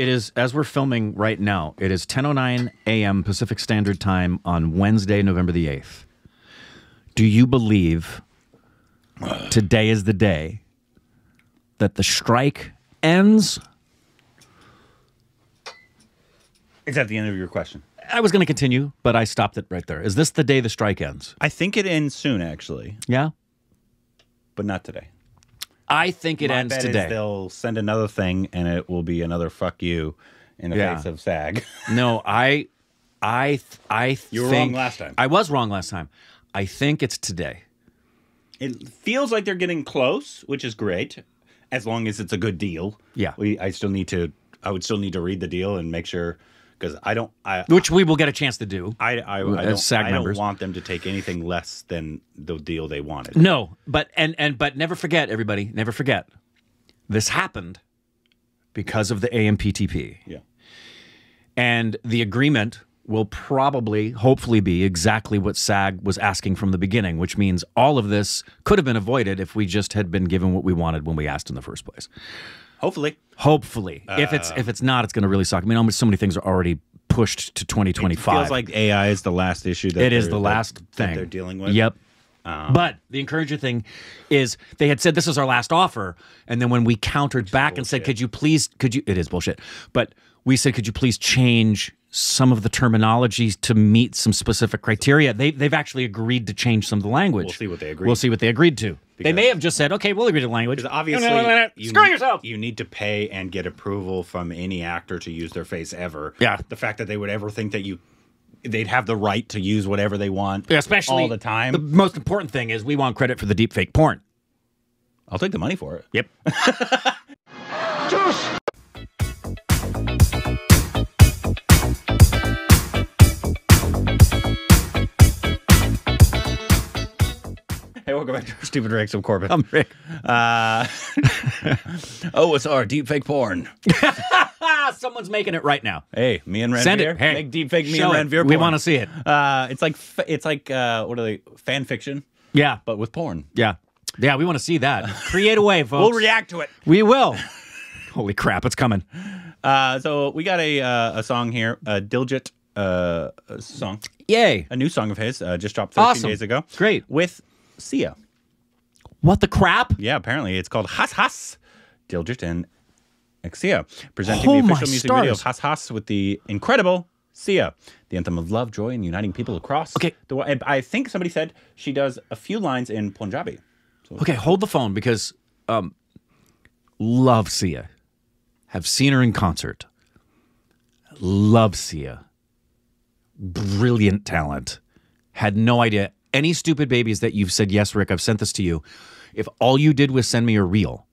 It is as we're filming right now. It is 10:09 a.m. Pacific Standard Time on Wednesday, November the 8th. Do you believe today is the day that the strike ends? Is that the end of your question? I was going to continue, but I stopped it right there. Is this the day the strike ends? I think it ends soon, actually, Yeah. but not today. I think it My ends bet is today. they'll send another thing, and it will be another "fuck you" in the Yeah. face of SAG. No, I, I, th- I. You were think- wrong last time. I was wrong last time. I think it's today. it feels like they're getting close, which is great, as long as it's a good deal. Yeah. we. I still need to. I would still need to read the deal and make sure because I don't. I. Which we will get a chance to do. I, I, I, don't, SAG I don't want them to take anything less than the deal they wanted. No, but and and but never forget, everybody, never forget, this happened because of the AMPTP, Yeah. and the agreement will probably, hopefully, be exactly what SAG was asking from the beginning, which means all of this could have been avoided if we just had been given what we wanted when we asked in the first place. Hopefully. Hopefully, if it's if it's not, it's going to really suck. I mean, almost so many things are already pushed to 2025. Feels like AI is the last issue. That It is the last that thing they're dealing with. Yep. Um, but the encouraging thing is they had said this is our last offer, and then when we countered back and said, "Could you please? Could you?" It is bullshit, but we said, "Could you please change some of the terminologies to meet some specific criteria?" They they've actually agreed to change some of the language. We'll see what they agreed. We'll see what they agreed to. they may have just said, "Okay, we'll agree to the language." Because obviously, you screw need- yourself. You need to pay and get approval from any actor to use their face ever. Yeah. The fact that they would ever think that you, they'd have the right to use whatever they want, Yeah, especially all the time. The most important thing is we want credit for the deep fake porn. I'll take the money for it. Yep. Hey, welcome back to our Stupid Rex of Korbin. I'm Rick. Uh, oh, it's our deep fake porn. Someone's making it right now. Hey, me and Ranveer. Send it. Hey, Make deep fake me show and it. Ranveer. We want to see it. Uh, it's like f- it's like uh, what are they? Fan fiction, Yeah, but with porn. yeah, yeah. We want to see that. Create a way, folks. We'll react to it. We will. Holy crap! It's coming. Uh, so we got a uh, a song here, a Diljit uh, song, Yay! a new song of his, uh, just dropped 13 Awesome. days ago. Great. with Sia. What the crap? Yeah, apparently it's called Hass Hass. Diljit and Sia presenting Oh the official music video of. Hass Hass with the incredible Sia, the anthem of love, joy, and uniting people across. Okay. the I think somebody said she does a few lines in Punjabi. Okay, hold the phone because um, love Sia. Have seen her in concert. Love Sia. Brilliant talent. Had no idea. Any stupid babies that you've said, yes, Rick, I've sent this to you. If all you did was send me a reel,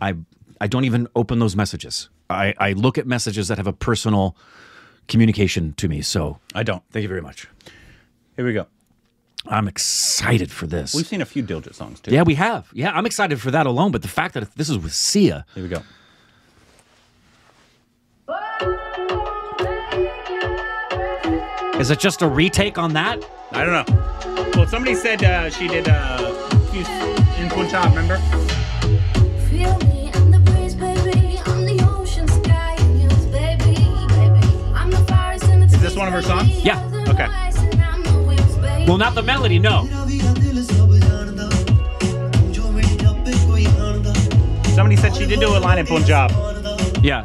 I I don't even open those messages. I, I look at messages that have a personal communication to me. So I don't. thank you very much. Here we go. I'm excited for this. We've seen a few Diljit songs too. Yeah, we have. Yeah, I'm excited for that alone. But the fact that this is with Sia, Here we go. Is it just a retake on that? I don't know. Well, somebody said uh, she did uh, in Punjab. Remember? Feel me, I'm the breeze, baby. I'm the ocean, sky, and baby. baby. I'm the forest and the Is this one of her songs? Yeah. Okay. Well, not the melody, no. Somebody said she did do a line in Punjab. Yeah.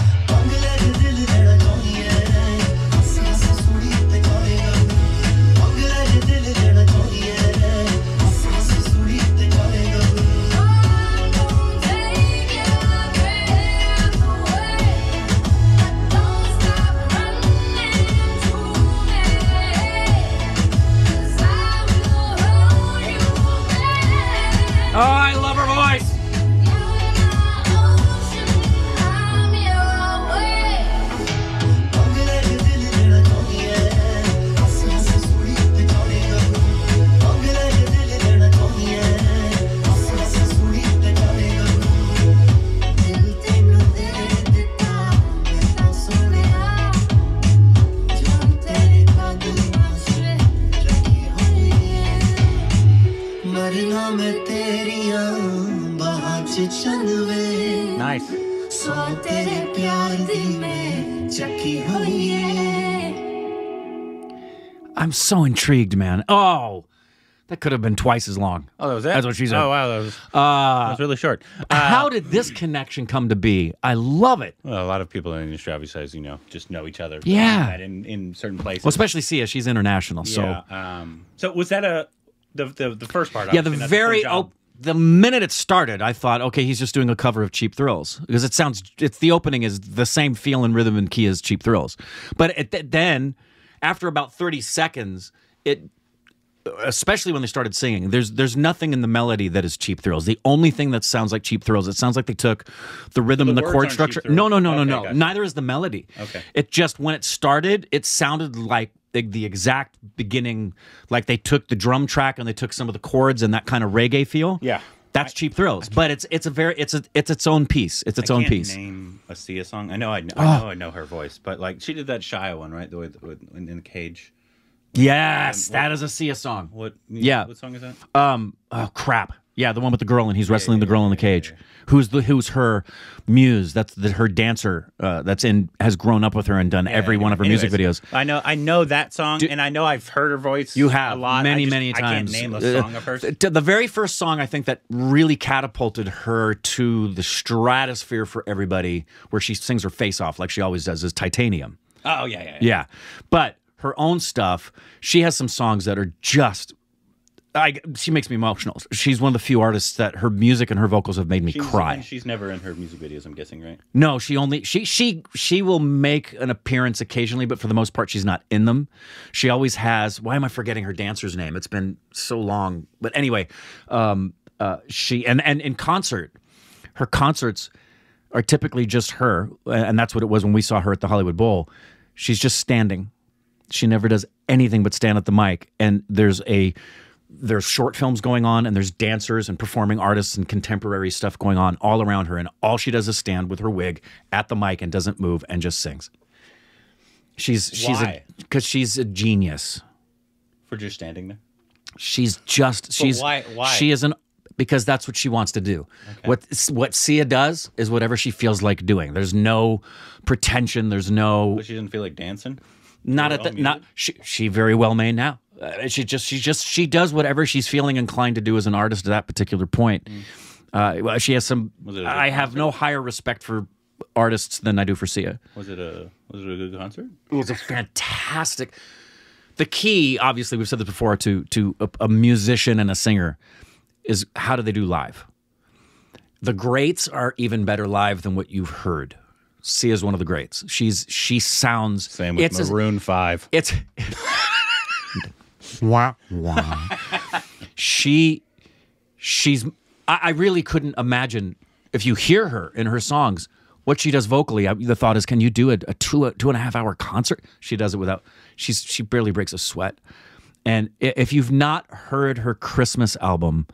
Nice. I'm so intrigued, man. Oh. That could have been twice as long. Oh, that was it? That's what she said. Oh, wow. That was, uh, that was really short. Uh, how did this connection come to be? I love it. Well, a lot of people in the industry, obviously, as you know, just know each other. Yeah. in, in certain places. Well, especially Sia. She's international. Yeah, so, um, so was that a the, the, the first part? Yeah, the very. The the minute it started, I thought, okay, he's just doing a cover of Cheap Thrills because it sounds. It's the opening is the same feel and rhythm and key as Cheap Thrills, but it, then after about thirty seconds, it. Especially when they started singing, there's there's nothing in the melody that is cheap thrills. The only thing that sounds like cheap thrills, it sounds like they took the rhythm The and the chord structure. No, no, no, no, Okay, no. gotcha. Neither is the melody. Okay. It just when it started, it sounded like the, the exact beginning, like they took the drum track and they took some of the chords and that kind of reggae feel. Yeah. That's cheap thrills, but it's it's a very it's a it's its own piece. It's its I own piece. Oh. Name a Sia song. I know I, know, I know I know her voice, but like she did that Shia one, right? The with in, in the cage. Yes, that is a Sia song. What? Yeah. What song is that? Um. Oh crap. Yeah, the one with the girl and he's wrestling the girl in the cage. Who's the who's her muse? That's the, her dancer. Uh, that's in has grown up with her and done every one of her music videos. I know I know that song, and I know I've heard her voice. You have a lot. many, just- many times. I can't name a song of hers. th- The very first song I think that really catapulted her to the stratosphere for everybody, where she sings her face off like she always does, is Titanium. Oh yeah, yeah, yeah. Yeah, but her own stuff, she has some songs that are just. I, she makes me emotional. She's one of the few artists that her music and her vocals have made me She's, cry. She's never in her music videos. I'm guessing, right? No, she only she she she will make an appearance occasionally, but for the most part, she's not in them. She always has. Why am I forgetting her dancer's name? It's been so long. But anyway, um, uh, she and and in concert, her concerts are typically just her, and that's what it was when we saw her at the Hollywood Bowl. She's just standing. She never does anything but stand at the mic, and there's a there's short films going on and there's dancers and performing artists and contemporary stuff going on all around her and all she does is stand with her wig at the mic and doesn't move and just sings she's she's Why? a because she's a genius For just standing there. she's just she's why- why? she is an because that's what she wants to do what what sia does is whatever she feels like doing there's no pretension there's no But she doesn't feel like dancing. not at the not she, she very well may now uh, she just she just she does whatever she's feeling inclined to do as an artist at that particular point uh, well, she has some Mm. I have no higher respect for artists than i do for sia Was it a was it a good concert? it was a fantastic the key obviously we've said this before to to a, a musician and a singer is how do they do live the greats are even better live than what you've heard sia is one of the greats she's she sounds Same with Maroon Five. it's wow wow she she's I, I really couldn't imagine if you hear her in her songs what she does vocally. I, the thought is can you do a, a two a two and a half hour concert? She does it without she's she barely breaks a sweat and if you've not heard her christmas album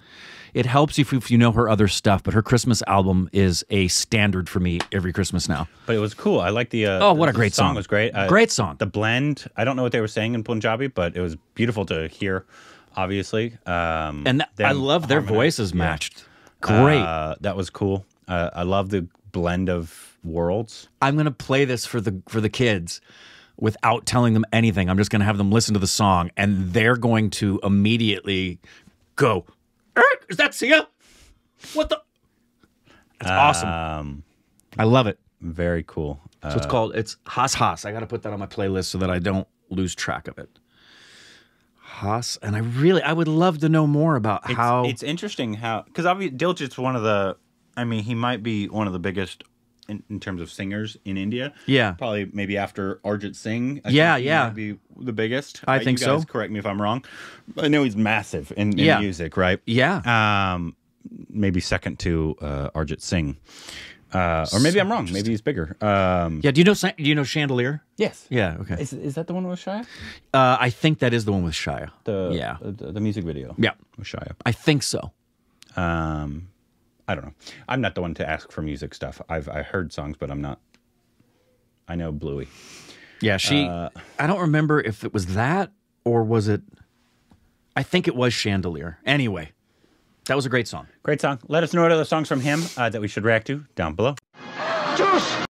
it helps if, if you know her other stuff but her christmas album is a standard for me every christmas now But it was cool. I like the. Uh, Oh, what a great song! song. was great. Uh, Great song. The blend. I don't know what they were saying in Punjabi, but it was beautiful to hear. Obviously, um, and th- i love their voices Yeah. matched great Uh, that was cool. Uh, I love the blend of worlds. I'm going to play this for the for the kids without telling them anything. I'm just going to have them listen to the song and they're going to immediately go, "Eric, is that Sia? What the It's awesome. Um, I love it. very cool. Uh, So it's called it's Hass Hass. I got to put that on my playlist so that I don't lose track of it. Hass and I really I would love to know more about it's, how it's interesting how because obviously Diljit's one of the. I mean, he might be one of the biggest. In, in terms of singers in India, Yeah. probably maybe after Arijit Singh. I Yeah, think yeah. be the biggest. I Uh, think you guys so. Correct me if I'm wrong. I know he's massive in, in Yeah. music, right? yeah. Um, maybe second to uh, Arijit Singh, uh, or maybe I'm wrong. Maybe he's bigger. Um, yeah, do you know do you know Chandelier? yes. Yeah, okay. Is, is that the one with Shia? Uh, I think that is the one with Shia. The Yeah. the, the music video. Yeah. with Shia. I think so. Um, I don't know. I'm not the one to ask for music stuff. I've I heard songs, but I'm not. I know Bluey. Yeah, she. Uh, I don't remember if it was that or was it. I think it was Chandelier. Anyway, That was a great song. Great song. Let us know what other songs from him uh, that we should react to down below. Juice!